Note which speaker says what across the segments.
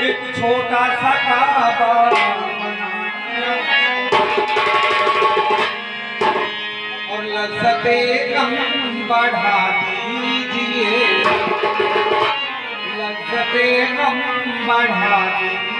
Speaker 1: एक छोटा सा काबा। और लज्जते गम बढ़ा दीजिए। लज्जते गम बढ़ा दीजिए।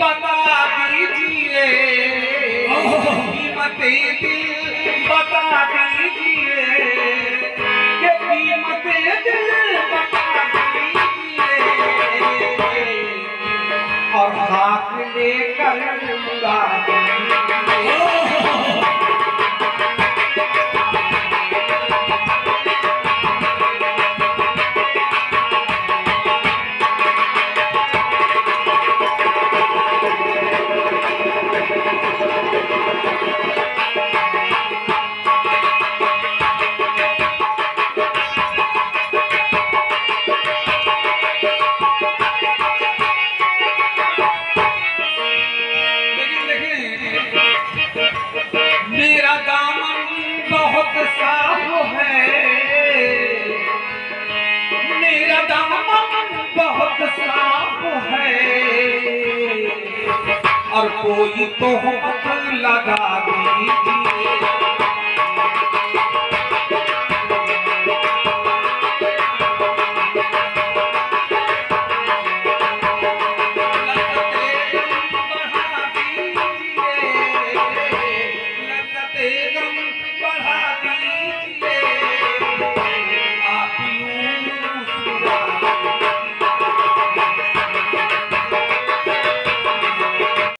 Speaker 1: बता दीजिए कीमत दिल बता दीजिए कीमत दिल बता दीजिए और हाथ लेकर उड़ा और कोई तो लगा दीजिए।